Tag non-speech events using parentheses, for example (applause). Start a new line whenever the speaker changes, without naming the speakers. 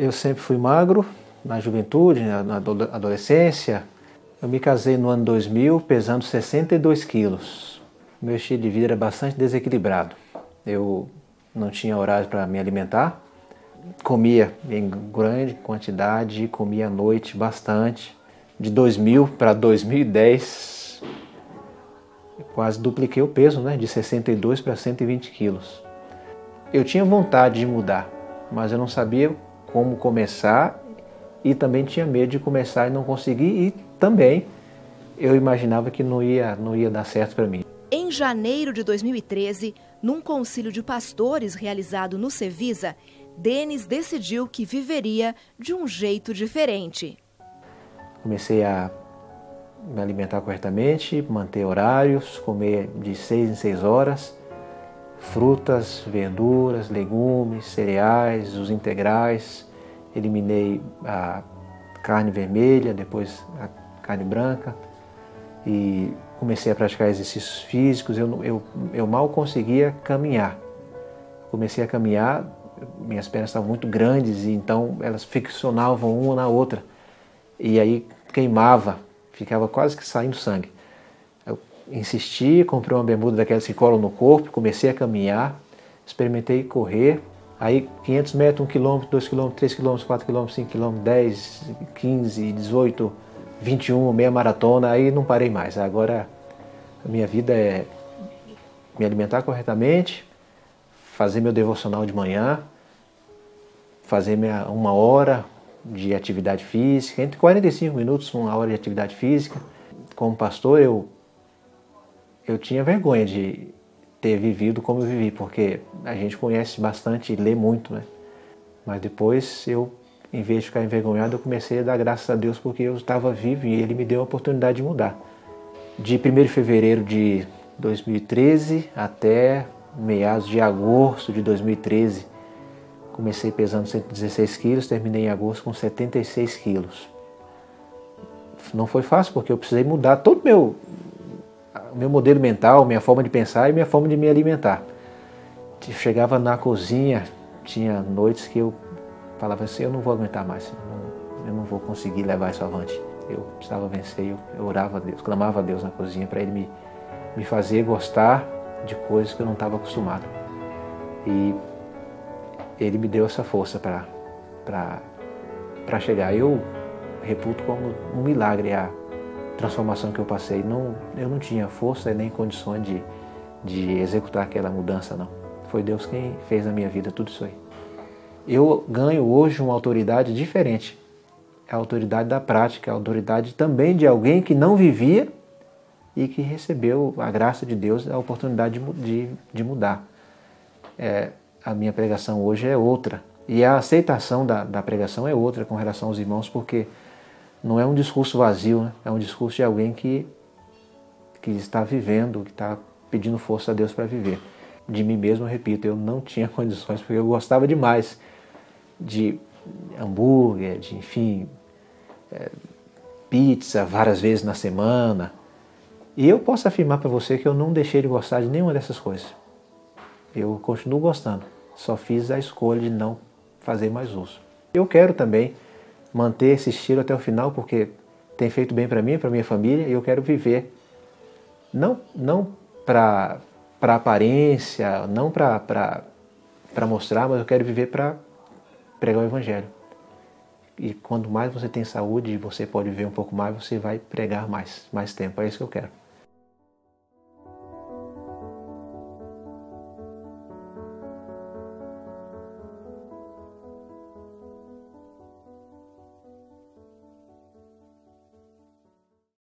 Eu sempre fui magro, na juventude, na adolescência. Eu me casei no ano 2000 pesando 62 quilos. Meu estilo de vida era bastante desequilibrado. Eu não tinha horário para me alimentar, comia em grande quantidade, comia à noite bastante. De 2000 para 2010, quase dupliquei o peso, né? de 62 para 120 quilos. Eu tinha vontade de mudar, mas eu não sabia como começar e também tinha medo de começar e não conseguir e também eu imaginava que não ia, não ia dar certo para mim.
Em janeiro de 2013, num concílio de pastores realizado no Cevisa, Denis decidiu que viveria de um jeito diferente.
Comecei a me alimentar corretamente, manter horários, comer de seis em seis horas, frutas, verduras, legumes, cereais, os integrais, eliminei a carne vermelha, depois a carne branca e comecei a praticar exercícios físicos. Eu, eu, eu mal conseguia caminhar. Comecei a caminhar, minhas pernas estavam muito grandes e então elas ficcionavam uma na outra e aí queimava, ficava quase que saindo sangue. Insisti, comprei uma bermuda daquelas que colam no corpo, comecei a caminhar, experimentei correr Aí 500 metros, 1 quilômetro, 2 quilômetros, 3 quilômetros, 4 quilômetros, 5 quilômetros, 10, 15, 18, 21, meia maratona, aí não parei mais. Agora a minha vida é me alimentar corretamente, fazer meu devocional de manhã, fazer minha, uma hora de atividade física, entre 45 minutos, uma hora de atividade física. Como pastor, eu, eu tinha vergonha de ter vivido como eu vivi, porque a gente conhece bastante e lê muito, né? Mas depois eu, em vez de ficar envergonhado, eu comecei a dar graças a Deus porque eu estava vivo e Ele me deu a oportunidade de mudar. De 1 de fevereiro de 2013 até meados de agosto de 2013, comecei pesando 116 quilos, terminei em agosto com 76 quilos. Não foi fácil porque eu precisei mudar todo meu, o meu modelo mental, minha forma de pensar e minha forma de me alimentar. Chegava na cozinha, tinha noites que eu falava assim, eu não vou aguentar mais, eu não, vou conseguir levar isso avante. Eu precisava vencer, eu, eu orava a Deus, clamava a Deus na cozinha para Ele me, me fazer gostar de coisas que eu não estava acostumado. E Ele me deu essa força para chegar. Eu reputo como um milagre a transformação que eu passei. Não, eu não tinha força nem condições de, de executar aquela mudança, não. Foi Deus quem fez na minha vida tudo isso aí. Eu ganho hoje uma autoridade diferente. A autoridade da prática, a autoridade também de alguém que não vivia e que recebeu a graça de Deus, a oportunidade de, de, de mudar. É, a minha pregação hoje é outra. E a aceitação da, da pregação é outra com relação aos irmãos, porque não é um discurso vazio, né? é um discurso de alguém que, que está vivendo, que está pedindo força a Deus para viver. De mim mesmo, eu repito, eu não tinha (laughs) condições, porque eu gostava demais de hambúrguer, de, enfim, é, pizza várias vezes na semana. E eu posso afirmar para você que eu não deixei de gostar de nenhuma dessas coisas. Eu continuo gostando, só fiz a escolha de não fazer mais uso. Eu quero também manter esse estilo até o final, porque tem feito bem para mim, para minha família, e eu quero viver não não para para aparência, não para mostrar, mas eu quero viver para pregar o evangelho. E quanto mais você tem saúde você pode viver um pouco mais, você vai pregar mais, mais tempo. É isso que eu quero.